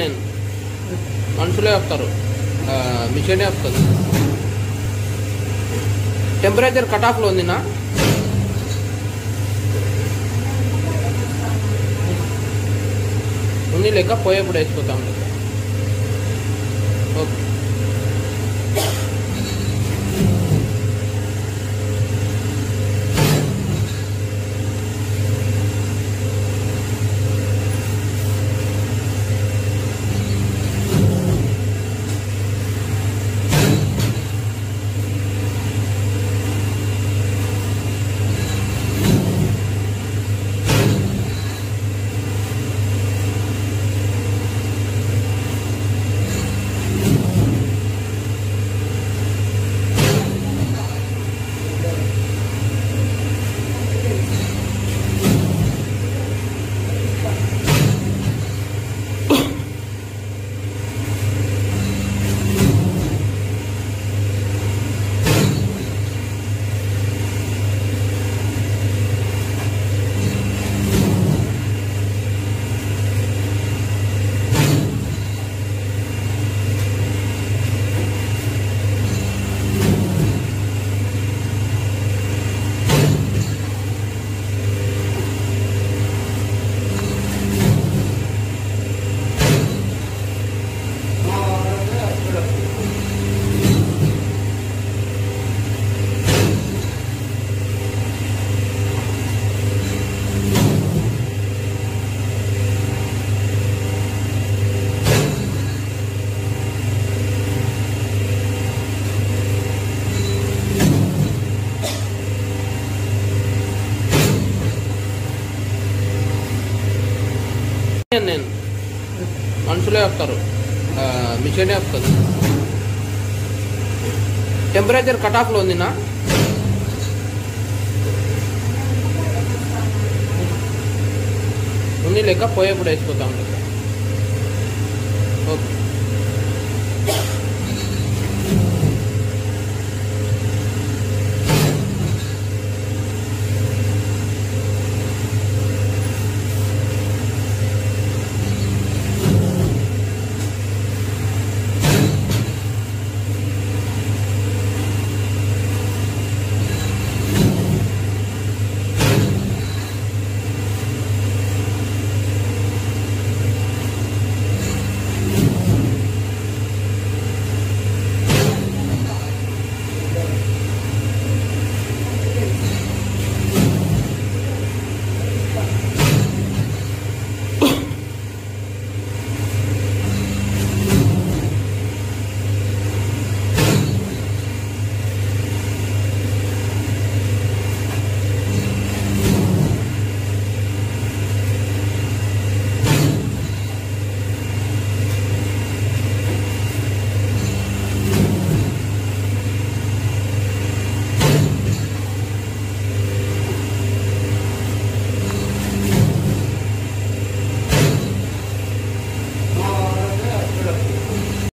నేను. మనుషులే వస్తారు మిషనే వస్తుంది టెంపరేచర్ కట్ ఆఫ్లో ఉందినా ఉంది లేక పోయేప్పుడు వేసిపోతాం. నేను. మనుషులే వస్తారు. మిషనే వస్తుంది. టెంపరేచర్ కట్ ఆఫ్లో ఉందినా ఉంది లేక పోయేప్పుడు వేసిపోతాం ఓకే.